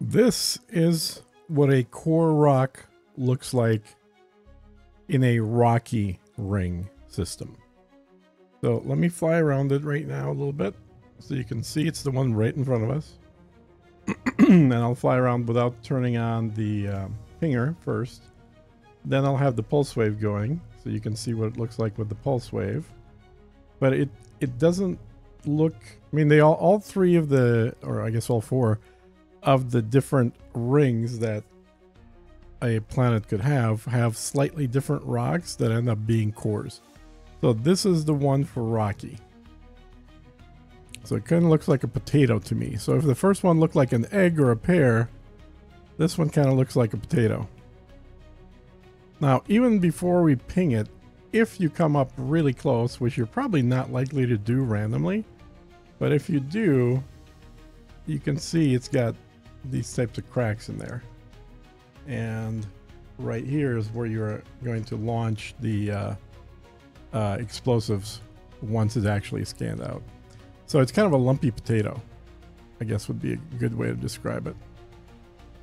This is what a core rock looks like in a rocky ring system. So let me fly around it right now a little bit so you can see it's the one right in front of us. and I'll fly around without turning on the um, pinger first. Then I'll have the pulse wave going so you can see what it looks like with the pulse wave. But it it doesn't look I mean they all all three of the or I guess all four of the different rings that a planet could have have slightly different rocks that end up being cores. So this is the one for Rocky. So it kind of looks like a potato to me. So if the first one looked like an egg or a pear, this one kind of looks like a potato. Now, even before we ping it, if you come up really close, which you're probably not likely to do randomly, but if you do, you can see it's got these types of cracks in there. And right here is where you're going to launch the uh, uh, explosives once it's actually scanned out. So it's kind of a lumpy potato, I guess would be a good way to describe it.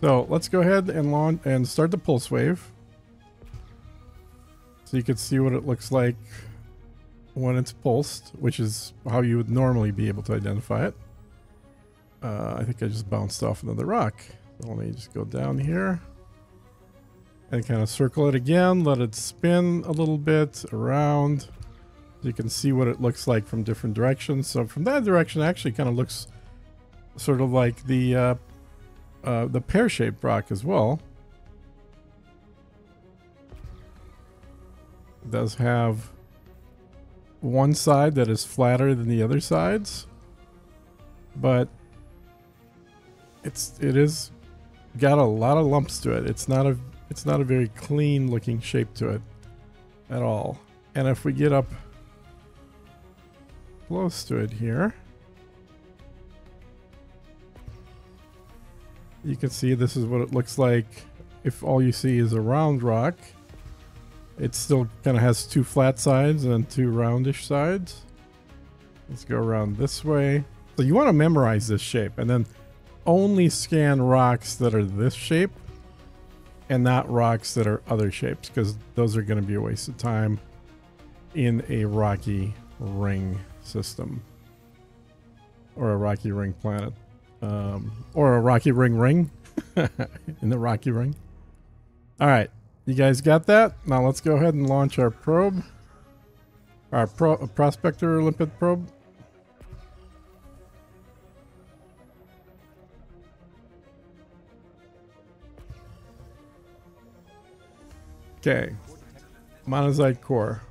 So let's go ahead and launch and start the pulse wave. So you can see what it looks like when it's pulsed, which is how you would normally be able to identify it. Uh, I think I just bounced off another rock. So let me just go down here and kind of circle it again. Let it spin a little bit around. You can see what it looks like from different directions. So from that direction, actually kind of looks sort of like the uh, uh, the pear-shaped rock as well. It does have one side that is flatter than the other sides, but it's it is got a lot of lumps to it. It's not a it's not a very clean looking shape to it at all. And if we get up close to it here, you can see this is what it looks like if all you see is a round rock. It still kind of has two flat sides and two roundish sides. Let's go around this way. So you want to memorize this shape and then only scan rocks that are this shape and not rocks that are other shapes because those are going to be a waste of time in a rocky ring system or a rocky ring planet um, or a rocky ring ring in the rocky ring. All right, you guys got that? Now let's go ahead and launch our probe, our pro prospector limpet probe. Okay. Monazite core.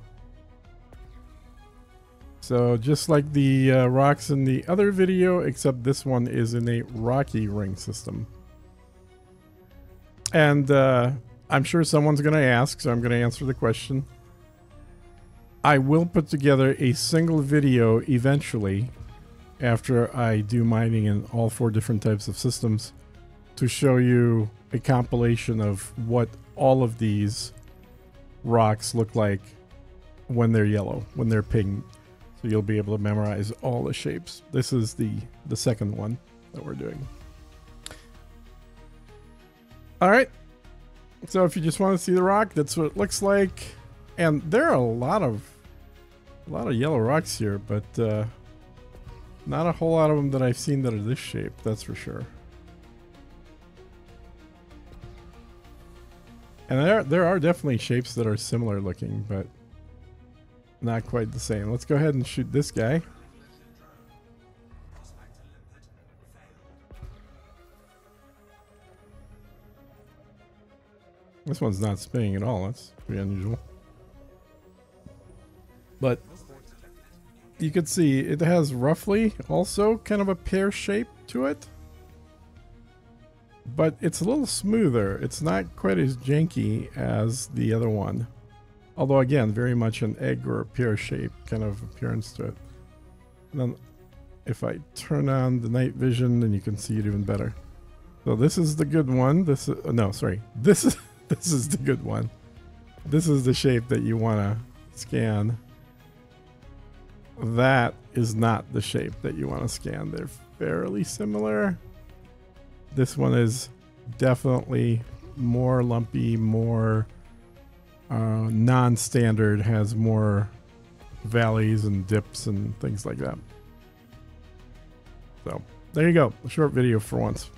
So just like the uh, rocks in the other video, except this one is in a rocky ring system. And uh, I'm sure someone's going to ask, so I'm going to answer the question. I will put together a single video eventually after I do mining in all four different types of systems to show you a compilation of what all of these rocks look like when they're yellow, when they're pink. So you'll be able to memorize all the shapes. This is the, the second one that we're doing. All right. So if you just want to see the rock, that's what it looks like. And there are a lot of a lot of yellow rocks here, but uh, not a whole lot of them that I've seen that are this shape, that's for sure. And there, there are definitely shapes that are similar looking, but not quite the same. Let's go ahead and shoot this guy. This one's not spinning at all. That's pretty unusual. But you can see it has roughly also kind of a pear shape to it. But it's a little smoother. It's not quite as janky as the other one. Although again, very much an egg or a pear shape kind of appearance to it. And then if I turn on the night vision, then you can see it even better. So this is the good one. This is, oh, no, sorry. This is this is the good one. This is the shape that you want to scan. That is not the shape that you want to scan. They're fairly similar, this one is definitely more lumpy, more uh, non-standard, has more valleys and dips and things like that. So there you go, a short video for once.